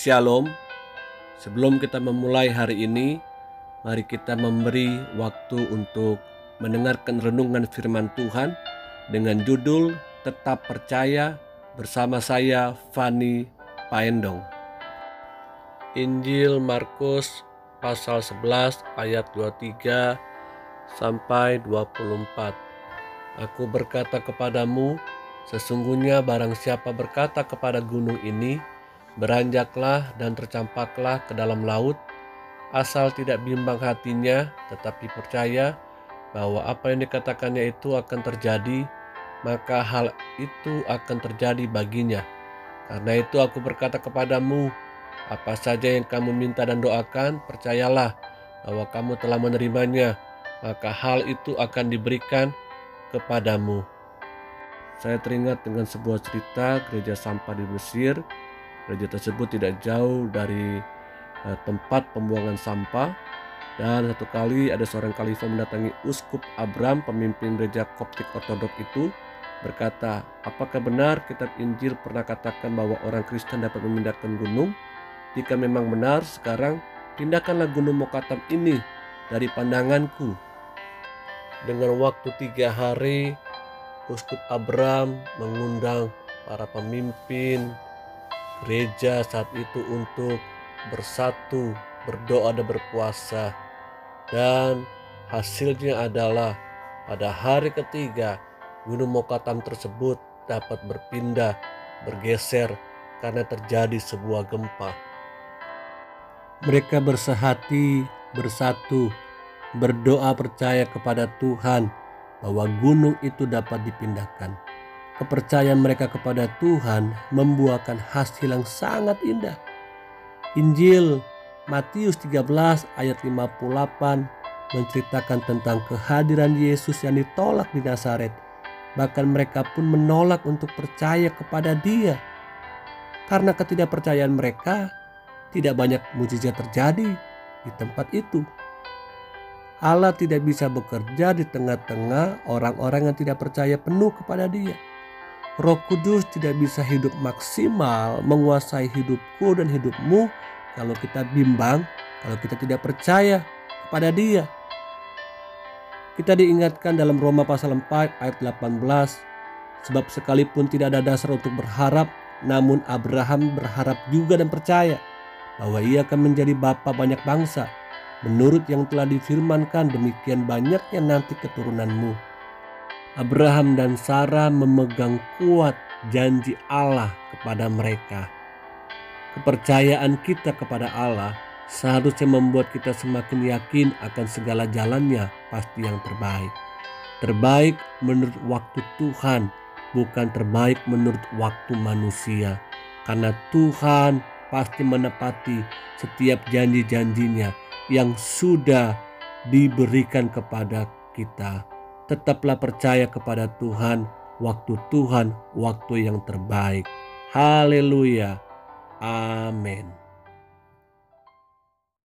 Shalom. Sebelum kita memulai hari ini, mari kita memberi waktu untuk mendengarkan renungan firman Tuhan dengan judul Tetap Percaya bersama saya Fani Paendong. Injil Markus pasal 11 ayat 23 sampai 24. Aku berkata kepadamu, sesungguhnya barang siapa berkata kepada gunung ini, beranjaklah dan tercampaklah ke dalam laut, asal tidak bimbang hatinya, tetapi percaya bahwa apa yang dikatakannya itu akan terjadi, maka hal itu akan terjadi baginya. Karena itu aku berkata kepadamu, apa saja yang kamu minta dan doakan, percayalah bahwa kamu telah menerimanya, maka hal itu akan diberikan kepadamu. Saya teringat dengan sebuah cerita gereja sampah di Mesir Gereja tersebut tidak jauh dari uh, tempat pembuangan sampah dan satu kali ada seorang khalifah mendatangi uskup Abram pemimpin gereja Koptik Ortodok itu berkata, apakah benar kitab Injil pernah katakan bahwa orang Kristen dapat memindahkan gunung? Jika memang benar, sekarang pindahkanlah gunung Mokatam ini dari pandanganku. Dengan waktu tiga hari, Uskup Abram mengundang para pemimpin, gereja saat itu untuk bersatu, berdoa dan berpuasa. Dan hasilnya adalah pada hari ketiga Gunung Mokatam tersebut dapat berpindah, bergeser karena terjadi sebuah gempa. Mereka bersehati, bersatu, berdoa percaya kepada Tuhan bahwa gunung itu dapat dipindahkan kepercayaan mereka kepada Tuhan membuahkan hasil yang sangat indah. Injil Matius 13 ayat 58 menceritakan tentang kehadiran Yesus yang ditolak di Nazaret. Bahkan mereka pun menolak untuk percaya kepada dia. Karena ketidakpercayaan mereka, tidak banyak mujizat terjadi di tempat itu. Allah tidak bisa bekerja di tengah-tengah orang-orang yang tidak percaya penuh kepada Dia. Roh Kudus tidak bisa hidup maksimal menguasai hidupku dan hidupmu kalau kita bimbang, kalau kita tidak percaya kepada Dia. Kita diingatkan dalam Roma pasal 4 ayat 18, sebab sekalipun tidak ada dasar untuk berharap, namun Abraham berharap juga dan percaya bahwa ia akan menjadi bapa banyak bangsa. Menurut yang telah difirmankan demikian banyaknya nanti keturunanmu. Abraham dan Sarah memegang kuat janji Allah kepada mereka. Kepercayaan kita kepada Allah seharusnya membuat kita semakin yakin akan segala jalannya pasti yang terbaik. Terbaik menurut waktu Tuhan, bukan terbaik menurut waktu manusia. Karena Tuhan pasti menepati setiap janji-janjinya yang sudah diberikan kepada kita tetaplah percaya kepada Tuhan, waktu Tuhan, waktu yang terbaik. Haleluya. Amin.